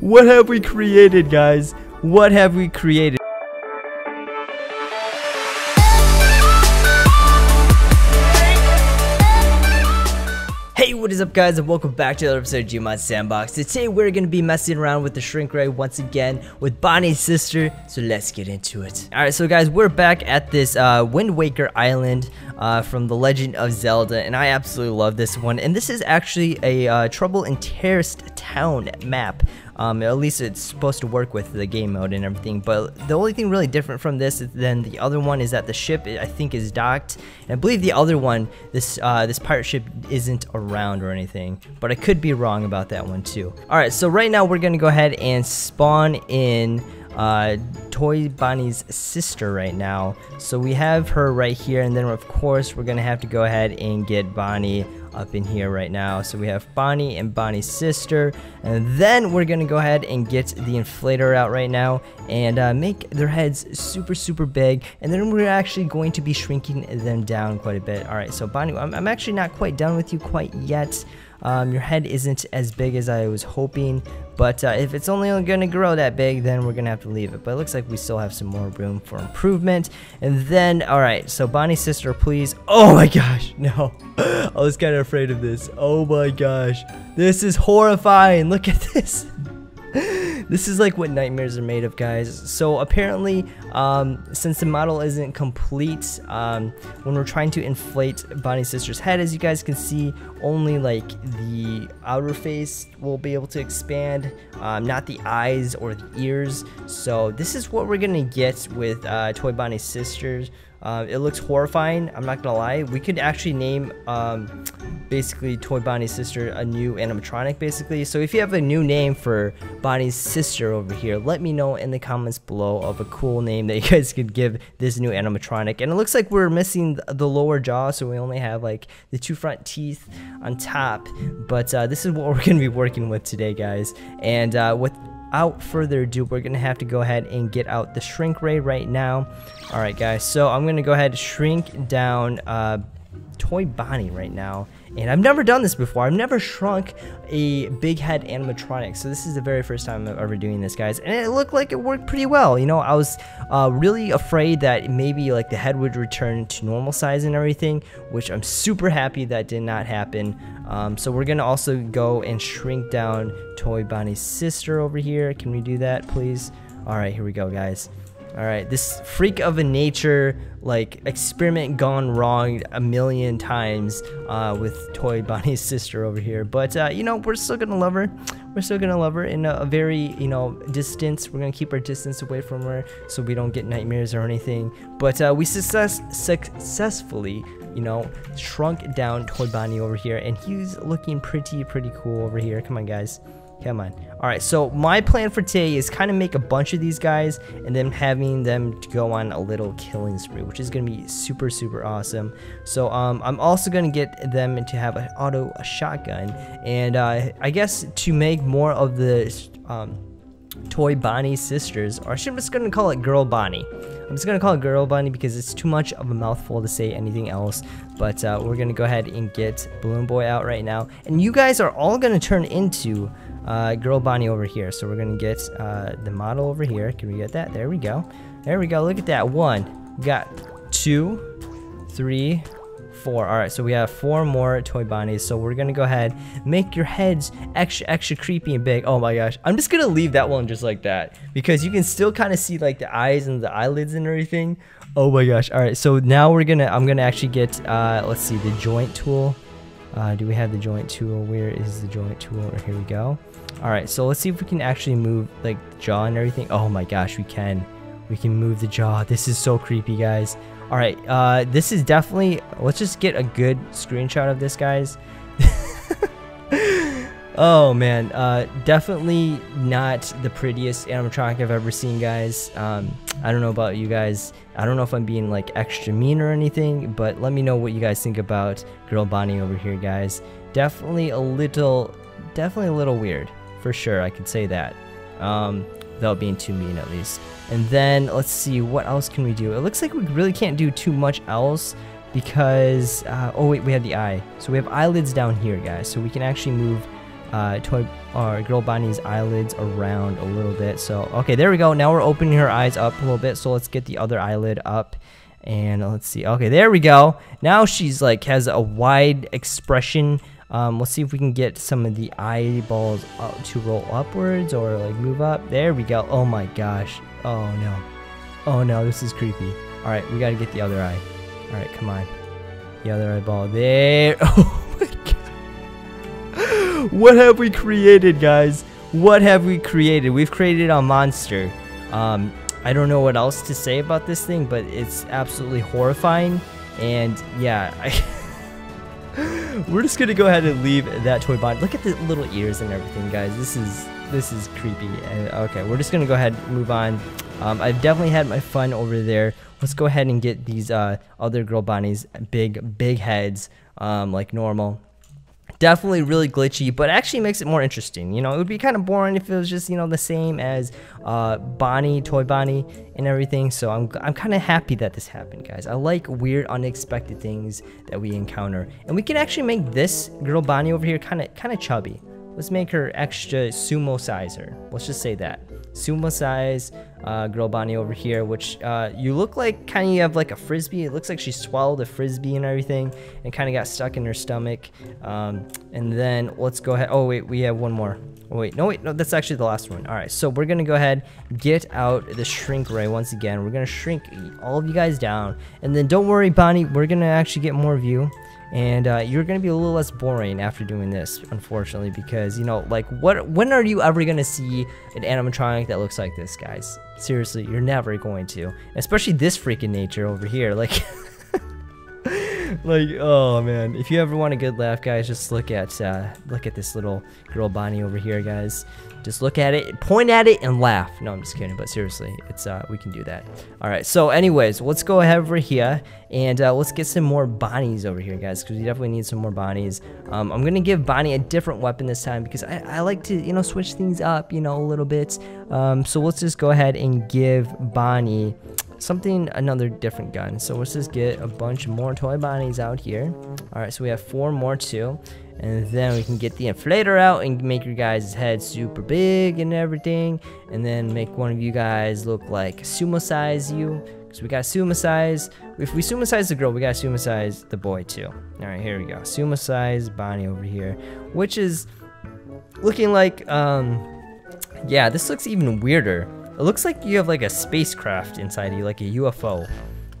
what have we created, guys? What have we created? Hey, what is up guys and welcome back to another episode of Gmod Sandbox. Today we're going to be messing around with the shrink ray once again with Bonnie's sister, so let's get into it. Alright, so guys, we're back at this uh, Wind Waker Island uh, from The Legend of Zelda, and I absolutely love this one. And this is actually a uh, Trouble in Terrorist Town map. Um, at least it's supposed to work with the game mode and everything. But the only thing really different from this than the other one is that the ship I think is docked. And I believe the other one, this uh, this pirate ship isn't around or anything. But I could be wrong about that one too. All right, so right now we're gonna go ahead and spawn in uh, Toy Bonnie's sister right now. So we have her right here, and then of course we're gonna have to go ahead and get Bonnie up in here right now. So we have Bonnie and Bonnie's sister, and then we're gonna go ahead and get the inflator out right now and uh, make their heads super super big, and then we're actually going to be shrinking them down quite a bit. All right, so Bonnie, I'm, I'm actually not quite done with you quite yet. Um, your head isn't as big as I was hoping, but uh, if it's only going to grow that big, then we're going to have to leave it. But it looks like we still have some more room for improvement. And then, alright, so Bonnie's sister, please. Oh my gosh, no. I was kind of afraid of this. Oh my gosh. This is horrifying. Look at this. This is like what nightmares are made of guys. So apparently um, since the model isn't complete um, when we're trying to inflate Bonnie's sister's head as you guys can see only like the outer face will be able to expand um, not the eyes or the ears. So this is what we're gonna get with uh, Toy Bonnie's sisters uh, it looks horrifying I'm not gonna lie we could actually name um, basically Toy Bonnie's sister a new animatronic basically. So if you have a new name for Bonnie's sister over here, let me know in the comments below of a cool name that you guys could give this new animatronic. And it looks like we're missing the lower jaw, so we only have like the two front teeth on top. But uh, this is what we're to be working with today, guys. And uh, without further ado, we're going to have to go ahead and get out the shrink ray right now. Alright guys, so I'm going to go ahead and shrink down uh, Toy Bonnie right now. And I've never done this before. I've never shrunk a big head animatronic. So this is the very first time I'm ever doing this, guys. And it looked like it worked pretty well. You know, I was uh, really afraid that maybe like the head would return to normal size and everything, which I'm super happy that did not happen. Um, so we're going to also go and shrink down Toy Bonnie's sister over here. Can we do that, please? All right, here we go, guys. All right, this freak of a nature like experiment gone wrong a million times uh, with Toy Bonnie's sister over here. But uh, you know, we're still gonna love her. We're still gonna love her in a, very you know distance. We're gonna keep our distance away from her so we don't get nightmares or anything. But uh, we success successfully you know shrunk down Toy Bonnie over here, and he's looking pretty pretty cool over here. Come on, guys. Come on. Alright, so my plan for today is kind of make a bunch of these guys and then having them go on a little killing spree, which is going to be super, super awesome. So um, I'm also going to get them to have an auto a shotgun. And uh, I guess to make more of the um, Toy Bonnie sisters, or I'm just going to call it Girl Bonnie. I'm just going to call it Girl Bonnie because it's too much of a mouthful to say anything else. But uh, we're going to go ahead and get Balloon Boy out right now. And you guys are all going to turn into uh, Girl Bonnie over here. So we're to get uh, the model over here. Can we get that? There we go. There we go. Look at that. One. Got two, three, four. All right, so we have four more Toy Bonnies. So we're to go ahead, make your heads extra, extra creepy and big. Oh my gosh. I'm just to leave that one just like that because you can still kind of see like the eyes and the eyelids and everything. Oh my gosh. All right, so now we're to, I'm to actually get, uh, let's see, the joint tool. Uh, do we have the joint tool? Where is the joint tool? Here we go. All right, so let's see if we can actually move like the jaw and everything. Oh my gosh, we can. We can move the jaw. This is so creepy, guys. All right, uh, this is definitely, let's just get a good screenshot of this, guys. Oh man, uh, definitely not the prettiest animatronic I've ever seen, guys. Um, I don't know about you guys. I don't know if I'm being like extra mean or anything, but let me know what you guys think about Girl Bonnie over here, guys. Definitely a little, definitely a little weird, for sure. I could say that. Um, without being too mean at least. And then let's see, what else can we do? It looks like we really can't do too much else because, uh, oh wait, we have the eye. So we have eyelids down here, guys. So we can actually move uh, toy or girl Bonnie's eyelids around a little bit. So okay, there we go. Now we're opening her eyes up a little bit. So let's get the other eyelid up. And let's see. Okay, there we go. Now she's like has a wide expression. Um, let's see if we can get some of the eyeballs to roll upwards or like move up. There we go. Oh my gosh. Oh no. Oh no, this is creepy. All right, we got to get the other eye. All right, come on. The other eyeball. There. What have we created, guys? What have we created? We've created a monster. Um, I don't know what else to say about this thing, but it's absolutely horrifying. And yeah, I we're just gonna go ahead and leave that toy body. Look at the little ears and everything, guys. This is this is creepy. And, okay, we're just gonna go ahead and move on. Um, I've definitely had my fun over there. Let's go ahead and get these uh, other girl bunnies big big heads um, like normal definitely really glitchy, but actually makes it more interesting. You know, it would be kind of boring if it was just, you know, the same as uh, Bonnie, Toy Bonnie, and everything. So I'm, I'm kind of happy that this happened, guys. I like weird, unexpected things that we encounter. And we can actually make this girl Bonnie over here kind of kind of chubby. Let's make her extra sumo size her. Let's just say that. Sumo size uh, girl Bonnie over here, which uh, you look like kind of you have like a frisbee. It looks like she swallowed a frisbee and everything and kind of got stuck in her stomach. Um, and then let's go ahead. Oh, wait, we have one more. Oh, wait, no, wait, no, that's actually the last one. All right, so we're going to go ahead, get out the shrink ray once again. We're going to shrink all of you guys down. And then don't worry, Bonnie, we're going to actually get more of you and uh, you're gonna be a little less boring after doing this unfortunately because you know like what when are you ever gonna see an animatronic that looks like this guys? Seriously you're never going to especially this freaking nature over here like like oh man. If you ever want a good laugh guys just look at uh, look at this little girl Bonnie over here guys. Just look at it point at it and laugh. No I'm just kidding but seriously it's uh we can do that. All right so anyways let's go ahead over here and uh, let's get some more Bonnies over here guys because we definitely need some more Bonnies. Um, I'm gonna give Bonnie a different weapon this time because I, I like to you know switch things up you know a little bit. Um, so let's just go ahead and give Bonnie something another different gun. So let's just get a bunch more toy Bonnies out here. All right so we have four more too. And then we can get the inflator out and make your guys head super big and everything. And then make one of you guys look like sumo size you. Because we got sumo size if we sumo size the girl we got sumo size the boy too. All right here we go. Sumo size bonnie over here which is looking like um yeah this looks even weirder it looks like you have like a spacecraft inside you, like a UFO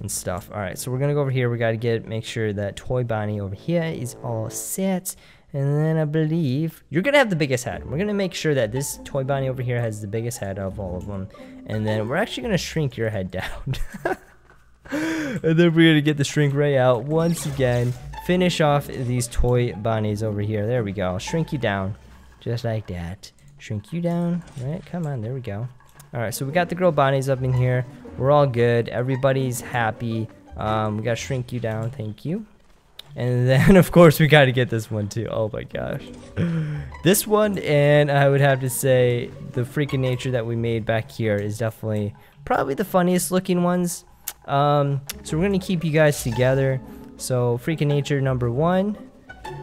and stuff. All right, so we're gonna go over here. We gotta get make sure that Toy Bonnie over here is all set. And then I believe you're gonna have the biggest head. We're gonna make sure that this Toy Bonnie over here has the biggest head of all of them. And then we're actually gonna shrink your head down. and then we're gonna get the shrink ray out once again. Finish off these Toy Bonnies over here. There we go. Shrink you down. Just like that. Shrink you down. All right, come on. There we go. Alright, so we got the girl Bonnies up in here. We're all good. Everybody's happy. Um, we gotta shrink you down. Thank you. And then, of course, we gotta get this one too. Oh my gosh. this one, and I would have to say, the freaking nature that we made back here is definitely probably the funniest looking ones. Um, so we're gonna keep you guys together. So, freaking nature number one,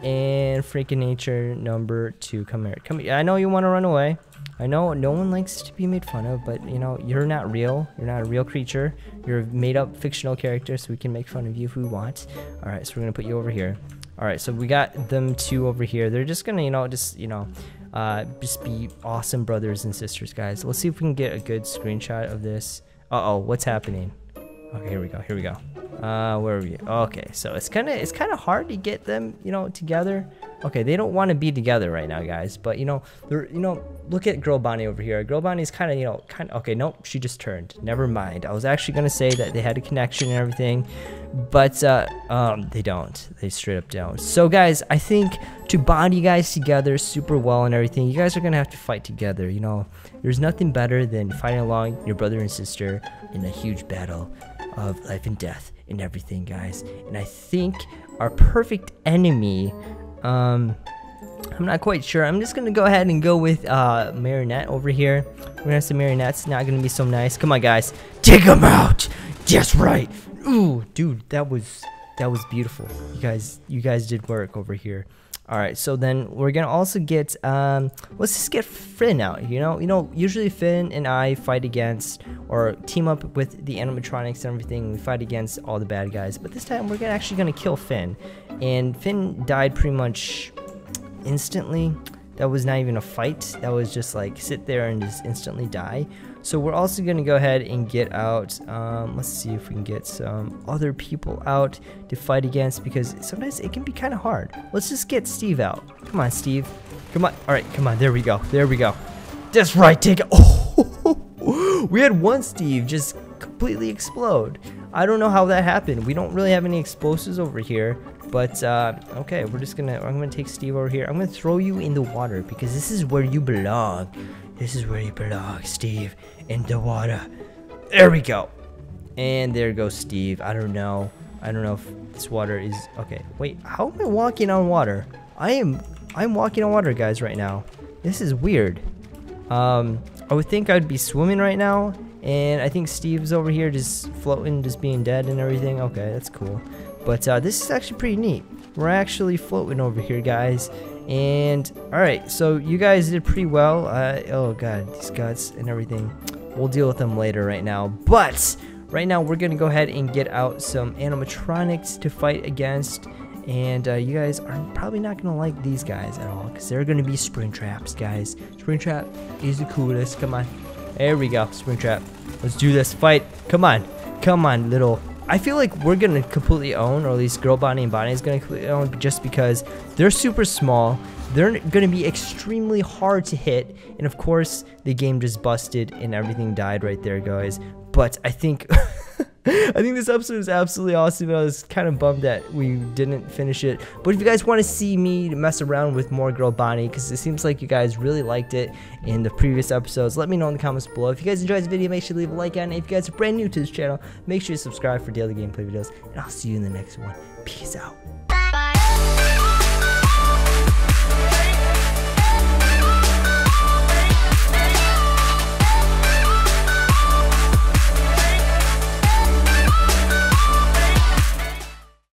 and freaking nature number two. Come here. Come here. I know you want to run away. I know no one likes to be made fun of, but you know, you're not real. You're not a real creature. You're a made up fictional character, so we can make fun of you if we want. Alright, so we're gonna put you over here. Alright, so we got them two over here. They're just gonna, you know, just, you know, uh, just be awesome brothers and sisters, guys. Let's see if we can get a good screenshot of this. Uh-oh, what's happening? Okay, here we go, here we go. Uh, where are we? Okay, so it's kind of it's kind of hard to get them, you know, together. Okay, they don't want to be together right now, guys. But you know, they're you know, look at Girl Bonnie over here. Girl Bonnie's kind of you know, kind of okay. Nope, she just turned. Never mind. I was actually gonna say that they had a connection and everything, but uh, um, they don't. They straight up don't. So guys, I think to bond you guys together super well and everything, you guys are gonna have to fight together. You know, there's nothing better than fighting along your brother and sister in a huge battle of life and death and everything, guys. And I think our perfect enemy um, I'm not quite sure. I'm just gonna go ahead and go with uh, Marionette over here. We're gonna have some Marionette's not gonna be so nice. Come on, guys, take them out. That's right. Ooh, dude, that was that was beautiful. You guys, you guys did work over here. All right, so then we're gonna also get um, let's just get Finn out. You know, you know, usually Finn and I fight against or team up with the animatronics and everything. We fight against all the bad guys, but this time we're gonna actually gonna kill Finn, and Finn died pretty much instantly. That was not even a fight. That was just like sit there and just instantly die. So we're also going to go ahead and get out, um, let's see if we can get some other people out to fight against because sometimes it can be kind of hard. Let's just get Steve out. Come on, Steve. Come on. All right, come on. There we go. There we go. That's right. Take it. Oh, we had one Steve just completely explode. I don't know how that happened. We don't really have any explosives over here. But, uh, okay, we're just gonna, I'm gonna take Steve over here. I'm gonna throw you in the water because this is where you belong. This is where you belong, Steve. In the water. There we go. And there goes Steve. I don't know. I don't know if this water is, okay. Wait, how am I walking on water? I am, I'm walking on water, guys, right now. This is weird. Um, I would think I'd be swimming right now. And I think Steve's over here just floating, just being dead and everything. Okay, that's cool. But uh, this is actually pretty neat. We're actually floating over here, guys. And, alright, so you guys did pretty well. Uh, oh, God, these guts and everything. We'll deal with them later right now. But, right now, we're going to go ahead and get out some animatronics to fight against. And uh, you guys are probably not going to like these guys at all. Because they're going to be Springtraps, guys. Springtrap is the coolest. Come on. There we go, Springtrap. Let's do this fight. Come on. Come on, little I feel like we're gonna completely own, or at least Girl Bonnie and Bonnie is gonna completely own, just because they're super small. They're gonna be extremely hard to hit, and of course, the game just busted and everything died right there, guys. But I think I think this episode is absolutely awesome. I was kind of bummed that we didn't finish it. But if you guys want to see me mess around with more Girl Bonnie, because it seems like you guys really liked it in the previous episodes, let me know in the comments below. If you guys enjoyed this video, make sure to leave a like on it. If you guys are brand new to this channel, make sure to subscribe for daily gameplay videos. And I'll see you in the next one. Peace out.